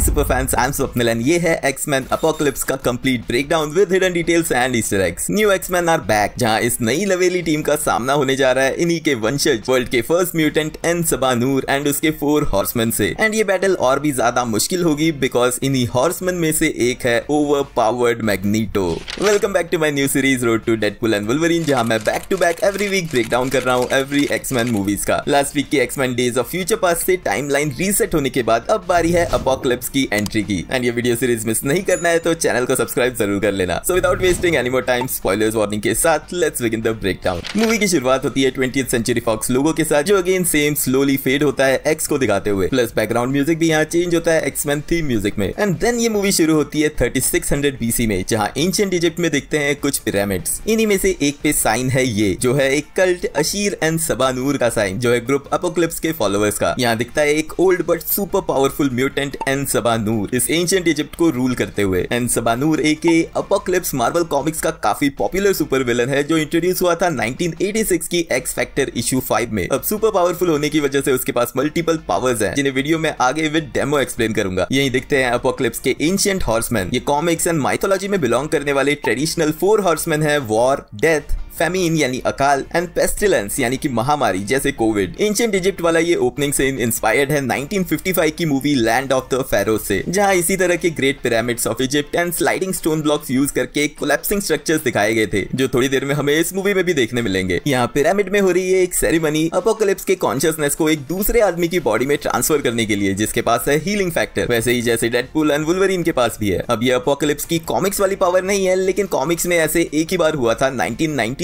Super fans I am Swapnil and ये है X-Men Apocalypse का complete breakdown with hidden details and Easter eggs new X-Men are back जहाँ इस नई लवेली team का सामना होने जा रहा है इन्हीं के वंशज वर्ल्ड के first mutant En Sabah Nur and उसके फोर हॉर्समैन से. एंड ये बैटल और भी ज़्यादा मुश्किल होगी बिकॉज़ इन्हीं हॉर्समैन में से एक है over powered Magneto welcome back to my new series road to Deadpool and Wolverine जहाँ मैं back to back every week break down कर रहा हूँ एवरी एक्समैन मूवीज़ का. लास्ट वीक के X-Men days of future past से timeline reset होने के बाद अब बारी है अपोकलिप्स की एंट्री की। एंड ये वीडियो सीरीज़ मिस नहीं करना है तो चैनल को सब्सक्राइब ज़रूर कर लेना। So without wasting any more time spoilers warning के साथ let's begin the breakdown movie की शुरुआत होती है 20th सेंचुरी फॉक्स लोगों के साथ, जो अगेन सेम स्लोली फेड होता है एक्स को दिखाते हुए। प्लस बैकग्राउंड म्यूज़िक भी यहाँ चेंज होता है एक्समैन थीम म्यूज़िक में। एंड देन ये मूवी शुरू होती है 3600 बीसी में, जहाँ एंशियंट इजिप्ट में दिखते हैं कुछ पिरामिड्स इन्हीं में से एक पे साइन है ये, जो है एक कल्ट अशीर एंड सबानूर का साइन जो है ग्रुप अपोक्लिप्स के फॉलोअर्स का। यहाँ दिखता है एक old but super powerful mutant and Sabah Nur इस एंशियंट इजिप्ट को रूल करते हुए। एंड सबानूर एक अपोक्लिप्स मार्वल कॉमिक्स का काफ़ी पॉपुलर सुपर विलन है, जो इंट्रोड्यूस हुआ था 1986 की एक्स फैक्टर इशू 5 में। अब सुपर पावरफुल होने की वजह से उसके पास मल्टीपल पावर्स हैं, जिन्हें वीडियो में आगे विद डेमो एक्सप्लेन करूँगा। यही दिखते हैं अपोक्लिप्स के एंशियंट हॉर्समैन ये कॉमिक्स एंड माइथोलॉजी में बिलोंग करने वाले ट्रेडिशनल फोर हॉर्समैन है वॉर डेथ फेमीन यानी अकाल एंड पेस्टिलेंस यानी कि महामारी, जैसे कोविड एंशियंट इजिप्ट वाला ये ओपनिंग सीन इंस्पायर्ड है 1955 की movie land of the pharaohs से, जहाँ इसी तरह के great pyramids of Egypt and sliding stone blocks use करके कोलैप्सिंग स्ट्रक्चर्स दिखाए गए थे, जो थोड़ी देर में हमें इस मूवी में भी देखने मिलेंगे। यहाँ पिरामिड में हो रही है एक सेरेमनी अपोकलिप्स के कॉन्शियसनेस को एक दूसरे आदमी की बॉडी में ट्रांसफ़र करने के लिए, जिसके पास है हीलिंग फैक्टर वैसे ही जैसे डेडपुल एंड वुलवरीन के पास भी है। अब ये अपोकलिप्स की कॉमिक्स वाली पावर नहीं है, लेकिन कॉमिक्स में ऐसे एक ही बार हुआ था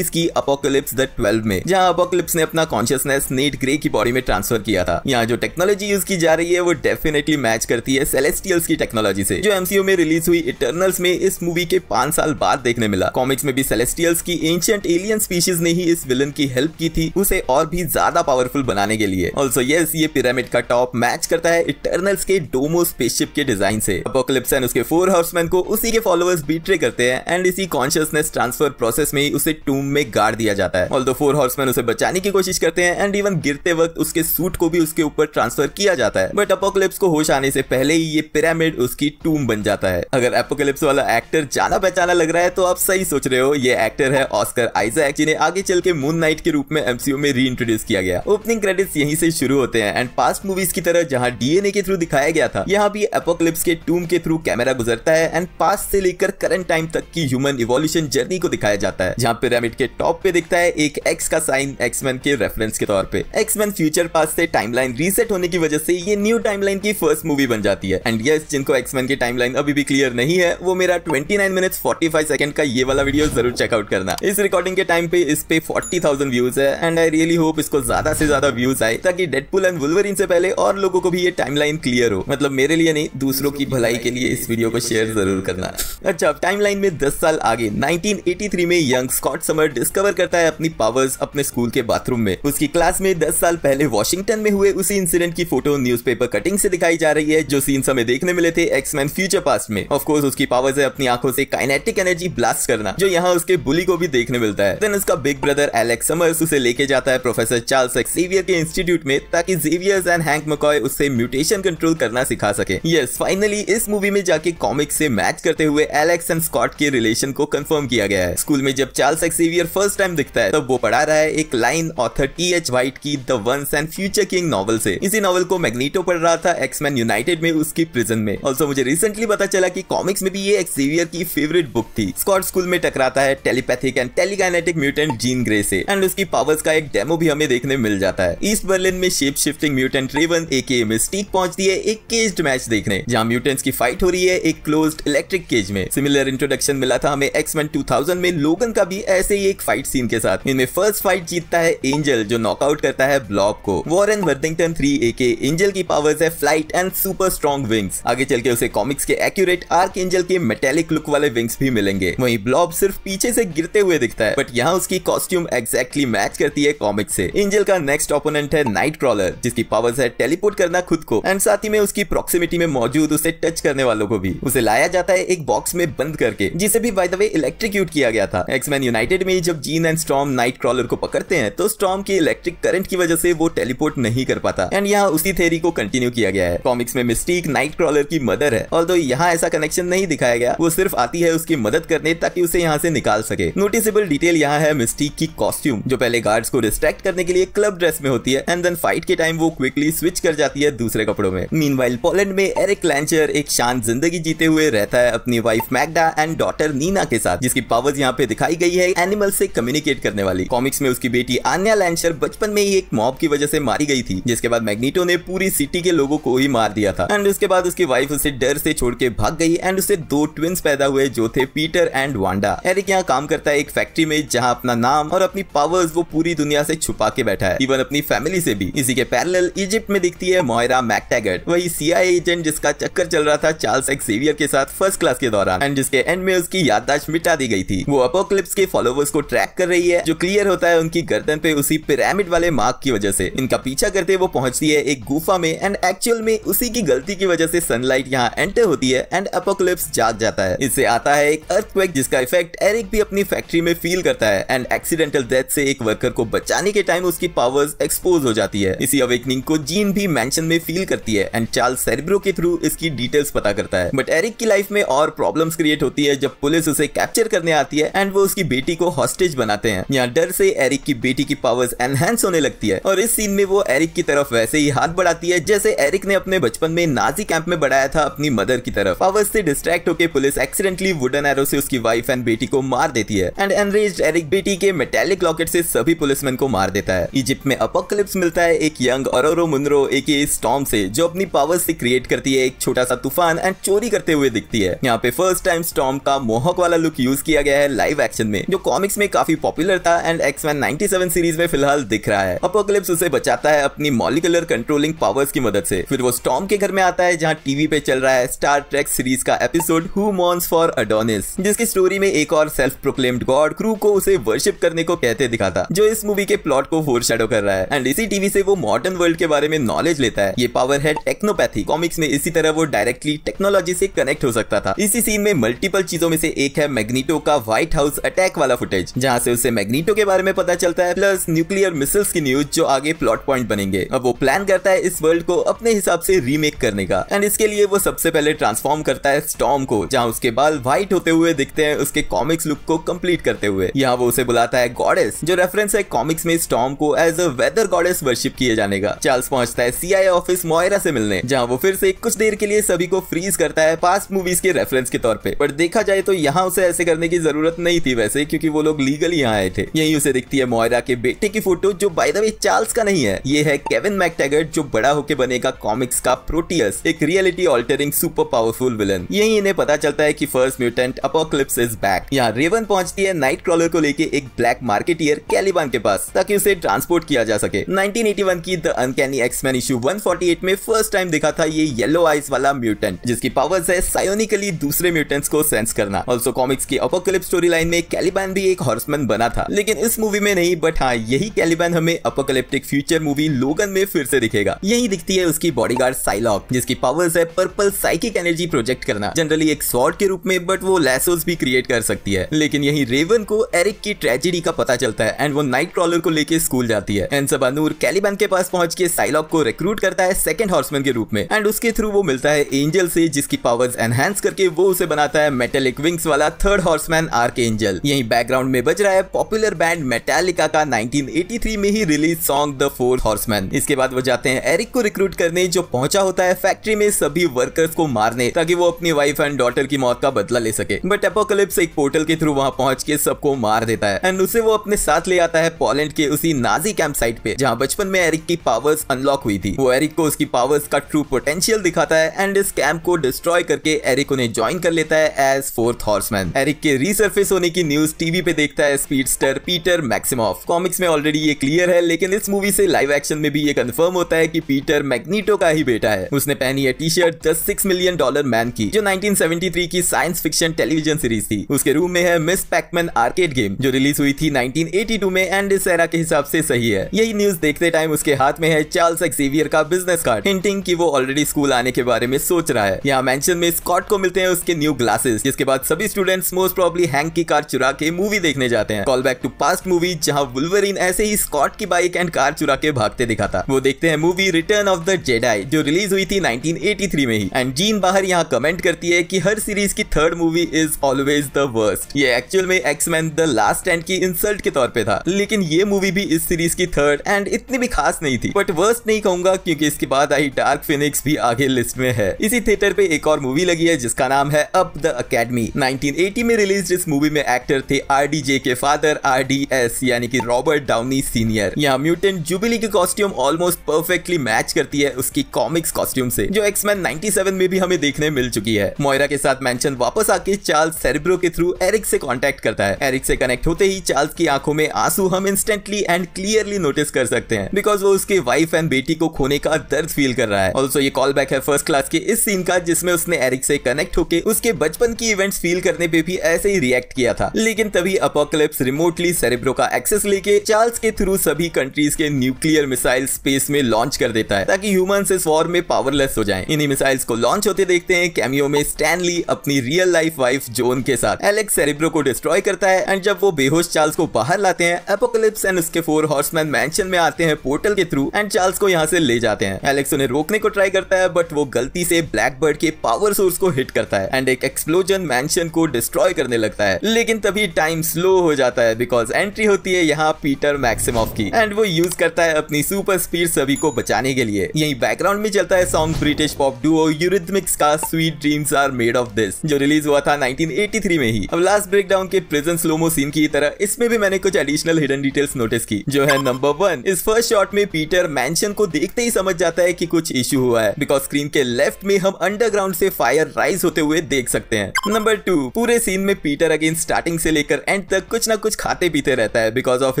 1990s की अपोकलिप्स द 12 में, जहाँ अपोकलिप्स ने अपना कॉन्शियसनेस नेट ग्रे की बॉडी में ट्रांसफ़र किया था। यहाँ जो टेक्नोलॉजी यूज़ की जा रही है, वो डेफिनेटली मैच करती है सेलेस्टियल्स की टेक्नोलॉजी से, जो एमसीयू में रिलीज़ हुई इटर्नल्स में इस मूवी के पाँच साल बाद देखने मिला। कॉमिक्स में भी सेलेस्टियल्स की एंशियंट एलियन स्पीशीज ने ही इस विलन की हेल्प की थी, उसे और भी ज़्यादा पावरफुल बनाने के लिए। ऑल्सो यस ये पिरामिड का टॉप मैच करता है इटर्नल्स के डोमो स्पेसशिप के डिज़ाइन से। अपोकलिप्स एंड उसके फोर हॉर्समैन को उसी के फॉलोअर्स बीट्रे करते हैं एंड इसी कॉन्शियसनेस ट्रांसफ़र प्रोसेस में ही उसे टूम में गाड़ दिया जाता है। ऑल फोर हॉर्समैन उसे बचाने की कोशिश करते हैं एंड इवन गिरते वक्त उसके सूट को भी उसके ऊपर ट्रांसफ़र किया जाता है। बट अपोकलिप्स को होश आने से पहले ही ये पिरामिड उसकी टूम बन जाता है। अगर अपोकलिप्स वाला एक्टर जाना पहचाना लग रहा है तो आप सही सोच रहे हो, ये एक्टर है ऑस्कर आइजैक जिन्हें आगे चल के मून नाइट के रूप में एमसीयू में री इंट्रोड्यूस किया गया। ओपनिंग क्रेडिट्स यहीं से शुरू होते हैं एंड पास्ट मूवीज़ की तरह जहाँ डीएनए के थ्रू दिखाया गया था, यहाँ भी अपोकलिप्स के टूम के थ्रू कैमरा गुजरता है एंड पास्ट से लेकर करंट टाइम तक की ह्यूमन इवोल्यूशन जर्नी को दिखाया जाता है, जहाँ पिरामिड के टॉप पे दिखता है एक एक्स का साइन एक्समैन के रेफरेंस के तौर पे। एक्समैन फ्यूचर पास से टाइमलाइन रीसेट होने की वजह से ये न्यू टाइमलाइन की फ़र्स्ट मूवी बन जाती है। एंड यस जिनको एक्समैन की टाइमलाइन अभी भी क्लियर नहीं है वो मेरा 29 मिनट्स 45 सेकंड का ये वाला वीडियो ज़रूर चेकआउट करना। इस रिकॉर्डिंग के टाइम पे इस पे 40,000 व्यूज़ है एंड आई रियली होप इसको ज़्यादा से ज़्यादा व्यूज़ आए ताकि डेडपुल एंड वुलवरीन से पहले और लोगों को भी ये टाइमलाइन क्लियर हो। मतलब मेरे लिए नहीं दूसरों की भलाई के लिए इस वीडियो को शेयर ज़रूर करना। अच्छा टाइमलाइन में 10 साल आगे 1983 में यंग स्कॉट समर डिस्कवर करता है अपनी पावर्स अपने स्कूल के बाथरूम में। उसकी क्लास में 10 साल पहले वॉशिंगटन में हुए उसी इंसिडेंट की फ़ोटो न्यूज़पेपर कटिंग से दिखाई जा रही है, जो सीन्स हमें देखने मिले थे एक्समैन फ्यूचर पास्ट में। ऑफ़ कोर्स उसकी पावर्स है अपनी आँखों से काइनेटिक एनर्जी ब्लास्ट करना, जो यहाँ उसके बुली को भी देखने मिलता है। देन उसका बिग ब्रदर एलेक्स समर्स उसे लेके जाता है प्रोफेसर चार्ल्स एक्सेवियर के इंस्टीट्यूट में, ताकि जेवियर्स एंड हैंक मकॉय उससे म्यूटेशन कंट्रोल करना सिखा सके। यस फाइनली इस मूवी में जाके कॉमिक से मैच करते हुए एलेक्स एंड स्कॉट के रिलेशन को कंफर्म किया गया है। स्कूल में जब चार्ल्स एक्सेवियर फ़र्स्ट टाइम दिखता है। तब वो पढ़ा रहा है एक line author T H White की the once and future king novel से। इसी नॉवल को मैग्नीटो पढ़ रहा था एक्समैन यूनाइटेड में उसकी प्रिजन में। ऑल्सो मुझे रिसेंटली पता चला कि कॉमिक्स में भी ये एक्सेवियर की फेवरेट बुक थी। स्कॉट स्कूल में टकराता है telepathic and telekinetic mutant Jean Grey से। एंड उसकी पावर्स का एक डेमो भी हमें देखने मिल जाता है। ईस्ट बर्लिन में shape shifting mutant Raven aka Mystique पहुँचती है एक केज्ड मैच देखने, जहाँ म्यूटेंट्स की फाइट हो रही है एक क्लोज्ड इलेक्ट्रिक केज में। सिमिलर इंट्रोडक्शन मिला था हमें एक्समैन 2000 में। लोगन का भी ऐसे ही एक फाइट सीन के साथ। इनमें फ़र्स्ट फाइट जीतता है एंजल जो नॉकआउट करता है ब्लॉब को। वॉरेन वर्थिंगटन थ्री ए के एंजल की पावर्स है flight and super strong wings आगे चल के उसे कॉमिक्स के एक्यूरेट आर्क एंजल के मेटेलिक लुक वाले विंग्स भी मिलेंगे। वहीं ब्लॉब सिर्फ़ पीछे से गिरते हुए दिखता है बट यहाँ उसकी कॉस्ट्यूम एग्जैक्टली मैच करती है कॉमिक से। एंजल का नेक्स्ट ओपोनेंट है नाइट क्रॉलर जिसकी पावर्स है टेलीपोर्ट करना खुद को एंड साथ ही में उसकी प्रोक्सिमिटी में मौजूद उसे टच करने वालों को भी। उसे लाया जाता है एक बॉक्स में बंद करके, जिसे भी बाय द वे इलेक्ट्रिक्यूट किया गया था। एक्समैन यूनाइटेड में में जब Jean and Storm Nightcrawler को पकड़ते हैं तो स्टॉम की इलेक्ट्रिक करंट की वजह से वो टेलीपोर्ट नहीं कर पाता। एंड यहाँ उसी थेरी को कंटिन्यू किया गया है। कॉमिक्स में मिस्टीक नाइट क्रॉलर की मदर है। और यहाँ ऐसा कनेक्शन नहीं दिखाया गया, वो सिर्फ़ आती है उसकी मदद करने ताकि उसे यहाँ से निकाल सके। नोटिसेबल डिटेल यहाँ है मिस्टीक की कॉस्ट्यूम जो पहले गार्ड्स को डिस्ट्रैक्ट करने के लिए क्लब ड्रेस में होती है एंड देन फाइट के टाइम वो क्विकली स्विच कर जाती है दूसरे कपड़ों में। मीन पोलैंड में एरिक लैंचर एक शांत ज़िंदगी जीते हुए रहता है अपनी wife Magda and daughter Nina के साथ, जिसकी पावर्स यहाँ पे दिखाई गई है। एनिमल से कम्युनिकेट करने वाली। कॉमिक्स में उसकी बेटी आन्या लैंचर बचपन में ही एक मॉब की वजह से मारी गई थी, जिसके बाद मैग्नीटो ने पूरी सिटी के लोगों को ही मार दिया था। एंड उसके बाद उसकी वाइफ उसे डर से छोड़ के भाग गई एंड उसे दो ट्विंस पैदा हुए जो थे पीटर एंड वांडा एरिक यहाँ काम करता है एक फैक्ट्री में, जहाँ अपना नाम और अपनी पावर्स वो पूरी दुनिया से छुपा के बैठा है। इवन अपनी फैमिली से भी। इसी के पैरेलल इजिप्ट में दिखती है मोयरा मैकटैगर्ट वही सीआईए एजेंट जिसका चक्कर चल रहा था चार्ल्स एक्सेवियर के साथ फ़र्स्ट क्लास के दौरान। एंड जिसके एंड में उसकी याददाश्त मिटा दी गई थी। वो अपोक्लिप्स के फॉलोवर्स को ट्रैक कर रही है, जो क्लियर होता है उनकी गर्दन पे उसी पिरामिड वाले मार्क की वजह से। इनका पीछा करते वो पहुँचती है एक गुफा में एंड एक्चुअल में उसी की गलती की वजह से सनलाइट यहाँ एंटर होती है एंड अपोक्लिप्स जाग जाता है। इससे आता है एक अर्थक्वेक जिसका इफ़ेक्ट एरिक भी अपनी फैक्ट्री में फील करता है एंड एक्सीडेंटल डेथ से एक वर्कर को बचाने के टाइम उसकी पावर्स एक्सपोज हो जाती है। इसी अवेकनिंग को जीन भी मेंशन में फील करती है एंड चार्ल्स सेरिब्रो के थ्रू इसकी डिटेल्स पता करता है। बट एरिक की लाइफ में और प्रॉब्लम्स क्रिएट होती है जब पुलिस उसे कैप्चर करने आती है एंड वो उसकी बेटी को हॉस्टेज बनाते हैं। यहाँ डर से एरिक की बेटी की पावर्स एनहेंस होने लगती है। और इस सीन में वो एरिक की तरफ़ वैसे ही हाथ बढ़ाती है, जैसे एरिक ने अपने बचपन में नाजी कैंप में बढ़ाया था अपनी मदर की तरफ़। पावर्स से डिस्ट्रैक्ट होकर पुलिस एक्सीडेंटली वुडन एरो से उसकी वाइफ एंड बेटी को मार देती है। एंड एनरेज एरिक बेटी के मेटेलिक लॉकेट से सभी पुलिसमैन को मार देता है। इजिप्ट में अपोकलिप्स मिलता है एक यंग और मुंद्रो एक स्टॉम से, जो अपनी पावर्स से क्रिएट करती है, एक छोटा सा तूफ़ान एंड चोरी करते हुए दिखती है। यहाँ पे फ़र्स्ट टाइम स्टॉम का मोहक वाला लुक यूज़ किया गया है लाइव एक्शन में, जो कॉमिक्स में काफ़ी पॉपुलर था एंड एक्समैन 97 सीरीज़ में फ़िलहाल दिख रहा है। अपोकलिप्स उसे बचाता है अपनी मॉलिकुलर कंट्रोलिंग पावर्स की मदद से। फिर वो स्टॉम के घर में आता है, जहाँ टीवी पे चल रहा है स्टार ट्रेक सीरीज़ का episode who mourns for Adonais जिसकी स्टोरी में एक और सेल्फ प्रोक्लेम्ड गॉड क्रू को उसे वर्शिप करने को कहते दिखाता, जो इस मूवी के प्लॉट को फोर कर रहा है। एंड इसी टीवी से वो मॉडर्न वर्ल्ड के बारे में नॉलेज लेता है। ये पावर है टेक्नोपैथी कॉमिक्स में इसी तरह वो डायरेक्टली टेक्नोलॉजी से कनेक्ट हो सकता था। इसी सीन में मल्टीपल चीज़ों में से एक है मैग्नीटो का व्हाइट हाउस अटैक वाला फुटेज जहाँ से उसे मैग्नीटो के बारे में पता चलता है प्लस न्यूक्लियर मिसाइल्स की न्यूज़ जो आगे प्लॉट पॉइंट बनेंगे। अब वो प्लान करता है इस वर्ल्ड को अपने हिसाब से रीमेक करने का। एंड इसके लिए वो सबसे पहले ट्रांसफॉर्म करता है स्टॉम को, जहाँ उसके बाल व्हाइट होते हुए दिखते हैं, उसके कॉमिक्स लुक को कंप्लीट करते हुए। यहाँ वो उसे बुलाता है गॉडेस जो रेफरेंस है कॉमिक्स में स्टॉम को as a weather goddess worship किए जाने का। चार्ल्स पहुँचता है सीआईए ऑफ़िस मोयरा से मिलने, जहाँ वो फिर से कुछ देर के लिए सभी को फ्रीज करता है पास्ट मूवीज़ के रेफरेंस के तौर पर देखा जाए तो यहाँ उसे ऐसे करने की ज़रूरत नहीं थी वैसे, क्योंकि वो लोग लीगल यहाँ आए थे। यही उसे दिखती है मोयरा के बेटे की फ़ोटो, जो बाय द वे चार्ल्स का नहीं है। ये है केविन मैकटैगर्ट जो बड़ा होके बनेगा कॉमिक्स का प्रोटियस एक reality altering super powerful villain यही इन्हें पता चलता है कि first mutant Apocalypse is back यहाँ रेवन पहुँचती है नाइट क्रॉलर को लेके एक ब्लैक मार्केटियर कैलिबान के पास, ताकि उसे ट्रांसपोर्ट किया जा सके। 1981 की द अनकैनी एक्समैन इशू 148 में फ़र्स्ट टाइम देखा था ये येलो आइज़ वाला म्यूटेंट जिसकी पावर्स है सायोनिकली दूसरे म्यूटेंट्स को सेंस करना। ऑल्सो कॉमिक्स की अपोकलिप्स स्टोरी लाइन में कैलिबान भी एक हॉर्समैन बना था। लेकिन इस मूवी में नहीं बट हाँ यही कैलिबन हमें अपोकलिप्टिक फ्यूचर मूवी लोगन में फिर से दिखेगा। यही दिखती है उसकी बॉडीगार्ड साइलॉक जिसकी पावर्स है पर्पल साइकिक एनर्जी प्रोजेक्ट करना। जनरली एक स्वॉर्ड के रूप में बट वो लैसोस भी क्रिएट कर सकती है। लेकिन यही रेवन को एरिक की ट्रेजिडी का पता चलता है एंड वो नाइट क्रॉलर को लेके स्कूल जाती है। एंड सबनूर कैलिबन के पास पहुँच के साइलॉक को रिक्रूट करता है सेकंड हॉर्समैन के रूप में। एंड उसके थ्रू वो मिलता है एंजल से, जिसकी पावर्स एनहेंस करके वो उसे बनाता है मेटेलिक विंग्स वाला थर्ड हॉर्समैन आर्क एंजल यही बैकग्राउंड में बज रहा है पॉपुलर बैंड मेटालिका का 1983 में ही release song the fourth horseman इसके बाद वो जाते हैं एरिक को रिक्रूट करने, जो पहुँचा होता है फैक्ट्री में सभी वर्कर्स को मारने, ताकि वो अपनी वाइफ एंड डॉटर की मौत का बदला ले सके। बट एपोकलिप्स एक पोर्टल के थ्रू वहाँ पहुँच के सबको मार देता है। एंड उसे वो अपने साथ ले आता है पोलैंड के उसी नाजी कैंप साइट पे, जहाँ बचपन में एरिक की पावर्स अनलॉक हुई थी। वो एरिक को उसकी पावर्स का ट्रू पोटेंशियल दिखाता है एंड इस कैंप को डिस्ट्रॉय करके एरिक उन्हें ज्वाइन कर लेता है एज फोर्थ हॉर्समैन एरिक के रीसर्फेस होने की न्यूज़ टीवी पे देखता है स्पीडस्टर पीटर मैक्सिमॉफ। कॉमिक्स में ऑलरेडी ये क्लियर है, लेकिन इस मूवी से लाइव एक्शन में भी ये कंफर्म होता है कि पीटर मैग्नीटो का ही बेटा है। उसने पहनी है T shirt the six million dollar man की, जो 1973 की साइंस फिक्शन टेलीविज़न सीरीज़ थी। उसके रूम में है मिस पैकमैन आर्केड गेम जो रिलीज़ हुई थी 1982 में एंड इस एरा के हिसाब से सही है। यही न्यूज़ देखते टाइम उसके हाथ में है चार्ल्स एक्सेवियर का बिज़नेस कार्ड हिंटिंग की वो ऑलरेडी स्कूल आने के बारे में सोच रहा है। यहाँ मेंशन में स्कॉट को मिलते हैं उसके न्यू ग्लासेस जिसके बाद सभी स्टूडेंट्स मोस्ट प्रॉब्ली हैंक की कार चुरा के मूवी देखने जाते हैं। Call back to past movie जहाँ वुलवरिन ऐसे ही स्कॉट की बाइक एंड कार चुरा के भागते दिखा था वो देखते हैं movie return of the Jedi जो रिलीज़ हुई थी 1983 में ही। एंड जीन बाहर यहाँ कमेंट करती है कि हर सीरीज़ की third movie is always the worst ये एक्चुअल में एक्समैन द लास्ट स्टैंड की इंसल्ट के तौर पे था। लेकिन ये मूवी भी इस सीरीज़ की थर्ड एंड इतनी भी खास नहीं थी। बट वर्स्ट नहीं कहूँगा, क्योंकि इसके बाद आई डार्क फिनिक्स भी आगे लिस्ट में है। इसी थिएटर पे एक और मूवी लगी है, जिसका नाम है अप द अकेडमी 1980 में रिलीज़ इस मूवी में एक्टर थे आर के फादर आरडीएस यानी कि रॉबर्ट डाउनी सीनियर यहाँ म्यूटेंट जुबिली की कॉस्ट्यूम ऑलमोस्ट परफेक्टली मैच करती है उसकी कॉमिक्स कॉस्ट्यूम से, जो एक्समैन 97 में भी हमें देखने मिल चुकी है। मोयरा के साथ मेंशन वापस आके चार्ल्स सेरिब्रो के थ्रू एरिक से कांटेक्ट करता है। एरिक से कनेक्ट होते ही चार्ल्स की आँखों में आँसू हम इंस्टेंटली एंड क्लियरली नोटिस कर सकते हैं बिकॉज़ वो उसके वाइफ एंड बेटी को खोने का दर्द फील कर रहा है। ऑल्सो ये कॉल बैक है फ़र्स्ट क्लास के इस सीन का, जिसमें उसने एरिक से कनेक्ट होके उसके बचपन की इवेंट्स फील करने पे भी ऐसे ही रिएक्ट किया था। लेकिन तभी अपोकलिप्स रिमोटली सेरेब्रो का एक्सेस लेके चार्ल्स के थ्रू सभी कंट्रीज़ के न्यूक्लियर मिसाइल स्पेस में लॉन्च कर देता है, ताकि ह्यूमंस इस वॉर में पावरलेस हो जाएँ। इन्हीं मिसाइल्स को लॉन्च होते देखते हैं कैमियो में स्टैनली अपनी रियल लाइफ वाइफ जोन के साथ। एलेक्स सेरेब्रो को डिस्ट्रॉय करता है एंड जब वो बेहोश चार्ल्स को बाहर लाते हैं एपोकलिप्स एंड उसके फोर हॉर्समैन मैंशन में आते हैं पोर्टल के थ्रू एंड चार्ल्स को यहाँ से ले जाते हैं। एलेक्स उन्हें रोकने को ट्राई करता है बट वो गलती से ब्लैक बर्ड के पावर सोर्स को हिट करता है एंड एक एक्सप्लोजन मैंशन को डिस्ट्रॉय करने लगता है। लेकिन तभी टाइम स्लो हो जाता है बिकॉज़ एंट्री होती है यहाँ पीटर मैक्सिमोफ की। एंड वो यूज़ करता है अपनी सुपर स्पीड सभी को बचाने के लिए। यही बैकग्राउंड में चलता है song British pop duo Eurythmics का sweet dreams are made of this जो रिलीज़ हुआ था 1983 में ही। अब लास्ट ब्रेकडाउन के प्रिजन स्लोमो सीन की तरह इसमें भी मैंने कुछ एडिशनल हिडन डिटेल्स नोटिस की, जो है नंबर वन इस फ़र्स्ट शॉट में पीटर मैंशन को देखते ही समझ जाता है की कुछ इश्यू हुआ है बिकॉज़ स्क्रीन के लेफ़्ट में हम अंडरग्राउंड से फायर राइज होते हुए देख सकते हैं। नंबर टू पूरे सीन में पीटर अगेन स्टार्टिंग से लेकर एंड तक कुछ ना कुछ खाते पीते रहता है because of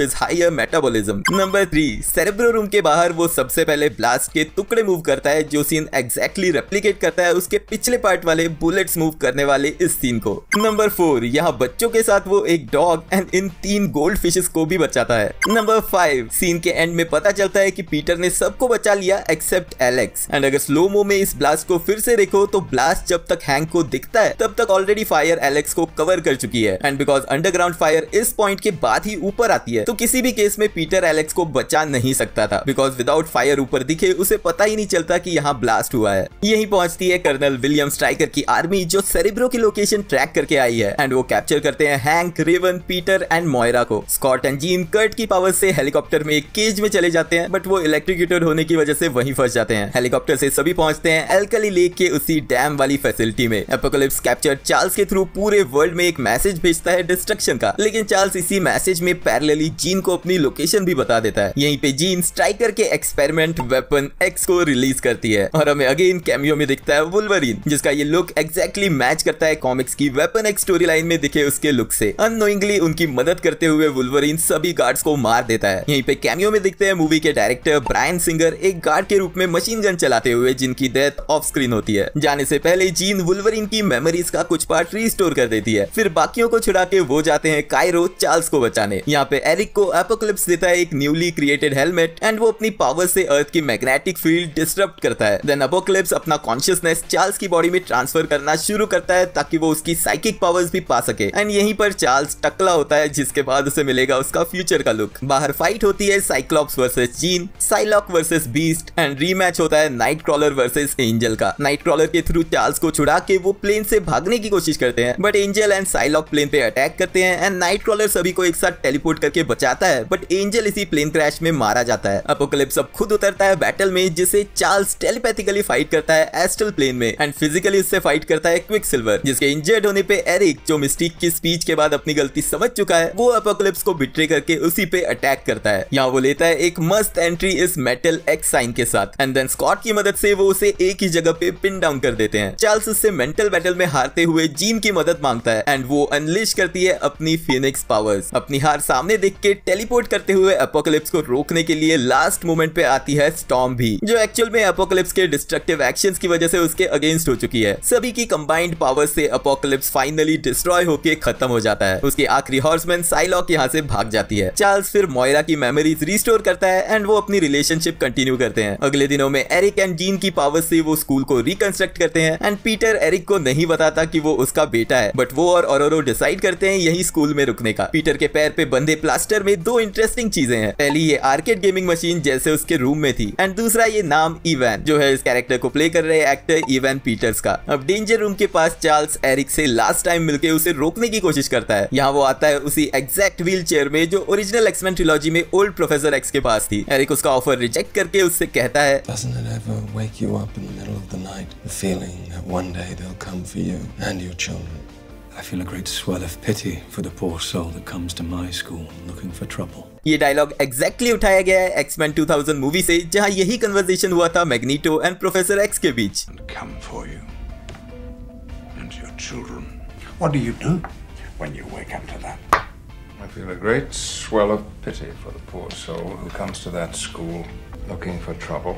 his higher metabolism number three Cerebro room के बाहर वो सबसे पहले ब्लास्ट के टुकड़े मूव करता है जो सीन एग्जैक्टली रेप्लीकेट करता है उसके पिछले पार्ट वाले बुलेट्स मूव करने वाले इस सीन को. नंबर फोर यहाँ बच्चों के साथ वो एक डॉग एंड इन तीन गोल्ड फिशेस को भी बचाता है. नंबर फाइव सीन के एंड में पता चलता है कि पीटर ने सबको बचा लिया एक्सेप्ट एलेक्स एंड अगर स्लोमो में इस ब्लास्ट को फिर से देखो तो ब्लास्ट जब तक हैंक को दिखता है, तब तक ऑलरेडी फायर एलेक्स को कवर कर चुकी है. एंड बिकॉज़ अंडरग्राउंड फायर इस पॉइंट के बाद ही ऊपर आती है। तो किसी भी केस में पीटर एलेक्स को बचा नहीं सकता था। बिकॉज़ विदाउट फायर ऊपर दिखे, उसे पता ही नहीं चलता कि यहाँ ब्लास्ट हुआ है। यही पहुँचती है कर्नल विलियम स्ट्राइकर की आर्मी जो सेरिब्रो की लोकेशन ट्रैक करके आई है। एंड वो कैप्चर करते हैं Hank Raven Peter and Moira को। स्कॉट एंड जीन कर्ट की पावर से हेलीकॉप्टर में एक केज में चले जाते हैं। बट वो इलेक्ट्रिक्यूटेड होने की वजह से वहीं फंस जाते हैं। हेलीकॉप्टर से सभी पहुँचते हैं एल्कली लेक के उसी डैम वाली फैसिलिटी में। एपोकलिप्स कैप्चर चार्ल्स के थ्रू पूरे वर्ल्ड में एक मैसेज भेजता है डिस्ट्रक्शन का। लेकिन चार्ल्स इसी मैसेज में पैरेलली जीन को अपनी लोकेशन भी बता देता है। यहीं पे जीन स्ट्राइकर के एक्सपेरिमेंट वेपन एक्स को रिलीज़ करती है। और हमें अगेन कैमियो में दिखता है वुलवरीन जिसका ये लुक एग्जैक्टली मैच करता है कॉमिक्स की वेपन एक्स स्टोरी लाइन में दिखे उसके लुक से। अनोइंगली उनकी मदद करते हुए वुलवरीन सभी गार्ड्स को मार देता है। यहीं पे कैमियो में दिखते हैं मूवी के डायरेक्टर ब्रायन सिंगर एक गार्ड के रूप में मशीन गन चलाते हुए, जिनकी डेथ ऑफ़ स्क्रीन होती है। जाने से पहले जीन वुलवरीन की मेमोरीज का कुछ पार्ट रिस्टोर कर देती है। फिर बाकियों को छुड़ा के वो जाते हैं कायरो चार्ल्स को बचाने। यहाँ पे एरिक को एपोक्लिप्स देता है एक न्यूली क्रिएटेड हेलमेट एंड वो अपनी पावर से अर्थ की मैग्नेटिक फ़ील्ड डिस्टर्ब करता है। देन एपोक्लिप्स अपना कॉन्शियसनेस चार्ल्स की बॉडी में ट्रांसफ़र करना शुरू करता है ताकि वो उसकी साइकिक पावर्स भी पा सके। एंड यहीं पर चार्ल्स टकला होता है, जिसके बाद उसे मिलेगा उसका फ्यूचर का लुक बाहर फाइट होती है Cyclops versus Jean Psylocke versus Beast and rematch होता है नाइट क्रॉलर वर्सेस एंजल का। नाइट क्रॉलर के थ्रू चार्ल्स को छुड़ा के वो प्लेन से भागने की कोशिश करते हैं but Angel and Psylocke plane पे अटैक करते हैं। एंड नाइट क्रॉलर सभी को एक साथ टेलीपोर्ट करके बचाता है बट एंजल इसी प्लेन क्रैश में मारा जाता है। अपोकलिप्स अब खुद उतरता है बैटल में, जिसे चार्ल्स टेलीपैथिकली फाइट करता है एस्ट्रल प्लेन में एंड फिजिकली उससे फाइट करता है क्विक सिल्वर जिसके इंजर्ड होने पे एरिक जो मिस्टिक की स्पीच के बाद अपनी गलती समझ चुका है, वो अपोकलिप्स को बिट्रे करके उसी पे अटैक करता है। यहाँ वो लेता है एक मस्त एंट्री इस मेटल एक्स साइन के साथ एंड देन स्कॉट की मदद से वो उसे एक ही जगह पे पिन डाउन कर देते हैं। चार्ल्स उससे मेंटल बैटल में हारते हुए जीन की मदद माँगता है एंड वो अनलिश करती है अपनी फिनिक्स पावर्स अपनी हार सामने देख के टेलीपोर्ट करते हुए अपोकलिप्स को रोकने के लिए लास्ट मोमेंट पे आती है स्टॉम भी, जो एक्चुअल में अपोकलिप्स के डिस्ट्रक्टिव एक्शन की वजह से उसके अगेंस्ट हो चुकी है। सभी की कंबाइंड पावर से अपोकलिप्स फाइनली डिस्ट्रॉय होके खत्म हो जाता है। उसके आखिरी हॉर्समैन साइलॉक यहाँ से भाग जाती है। चार्ल्स फिर मोयरा की मेमोरीज रिस्टोर करता है एंड वो अपनी रिलेशनशिप कंटिन्यू करते हैं। अगले दिनों में एरिक एंड जीन की पावर से वो स्कूल को रिकंस्ट्रक्ट करते हैं एंड पीटर एरिक को नहीं बताता कि वो उसका बेटा है। बट वो और औरोरो डिसाइड करते हैं, यही कभी स्कूल में रुकने का। पीटर के पैर पे बंधे प्लास्टर में दो इंटरेस्टिंग चीज़ें हैं। पहली ये आर्केड गेमिंग मशीन जैसे उसके रूम में थी। एंड दूसरा ये नाम इवन जो है इस कैरेक्टर को प्ले कर रहे एक्टर इवन पीटर्स का। अब डेंजर रूम के पास चार्ल्स एरिक से लास्ट टाइम मिलकर उसे रोकने की कोशिश करता है। यहाँ वो आता है उसी एग्जैक्ट व्हील में जो ओरिजिनल एक्समैन ट्रिलॉजी में ओल्ड प्रोफेसर एक्स के पास थी। एरिक उसका ऑफ़र रिजेक्ट करके उससे कहता है wake you up in the middle of the night, the feeling that one day they'll come for you and your children? I feel a great swell of pity for the poor soul that comes to my school looking for trouble. ये dialogue exactly exactly उठाया गया है X Men 2000 movie से जहां यही conversation हुआ था magneto and professor X के बीच and come for you and your children. What do you do when you wake up to that? I feel a great swell of pity for the poor soul who comes to that school looking for trouble.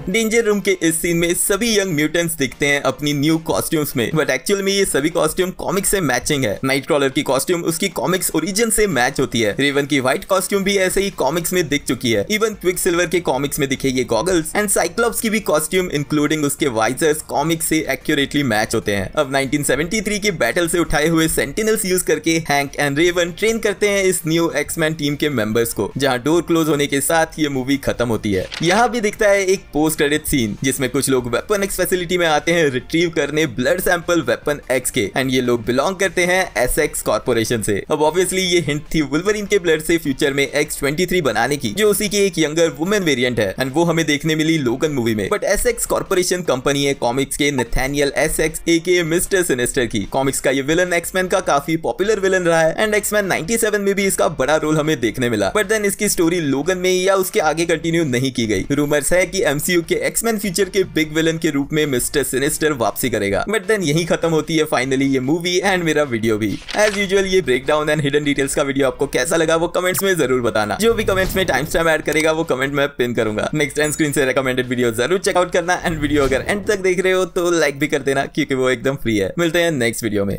danger room के इस scene में सभी young mutants दिखते हैं अपनी new costumes में। But actual में ये सभी कॉस्ट्यूम कॉमिक्स से मैचिंग है। नाइट क्रॉलर की कॉस्ट्यूम उसकी कॉमिक्स ओरिजिन से मैच होती है। रेवन की व्हाइट कॉस्ट्यूम भी ऐसे ही कॉमिक्स में दिख चुकी है। इवन क्विक सिल्वर के कॉमिक्स में दिखे ये गॉगल्स एंड साइक्लोप्स की भी कॉस्ट्यूम इंक्लूडिंग उसके वाइजर्स कॉमिक्स से एक्यूरेटली मैच होते हैं। अब 1973 के बैटल से उठाए हुए सेंटिनल्स यूज़ करके हैंक एंड रेवन ट्रेन करते हैं इस न्यू एक्समैन टीम के मेंबर्स को, जहाँ डोर क्लोज होने के साथ ये मूवी खत्म होती है। यहाँ भी दिखता है एक पोस्ट क्रेडिट सीन जिसमें कुछ लोग वेपन एक्स फैसिलिटी में आते हैं रिट्रीव करने ब्लड सैंपल वेपन एक्स के एंड ये लोग बिलोंग करते हैं एस एक्स कॉर्पोरेशन से। अब ऑब्वियसली ये हिंट थी वुल्वरीन के ब्लड से फ्यूचर में एक्स ट्वेंटी बनाने की, जो उसी की एक यंगर वुमेन वेरियंट है एंड वो हमें देखने मिली लोगन मूवी में। But Essex corporation company है कॉमिक्स के Nathaniel S x aka mister sinister की। कॉमिक्स का ये विलन एक्समैन का काफ़ी पॉपुलर विलन रहा है एंड एक्समैन 97 में भी इसका बड़ा रोल हमें देखने मिला। बट देन इसकी स्टोरी लोगन में या उसके आगे कंटिन्यू नहीं की गई। रूमर्स है कि एमसीयू के एक्समैन फ्यूचर के बिग विलन के रूप में मिस्टर सिनेस्टर वापसी करेगा। बट देन यही खत्म होती है फाइनली ये मूवी एंड मेरा वीडियो भी। एज यूजुअल ये break down and hidden details का वीडियो आपको कैसा लगा वो कमेंट्स में ज़रूर बताना। जो भी कमेंट्स में टाइम स्टैम्प ऐड करेगा वो कमेंट में पिन करूँगा। नेक्स्ट टाइम स्क्रीन से रिकमेंडेड वीडियो ज़रूर चेकआउट करना एंड वीडियो अगर एंड तक देख रहे हो तो लाइक भी कर देना क्योंकि वो एकदम फ्री है। मिलते हैं नेक्स्ट वीडियो में।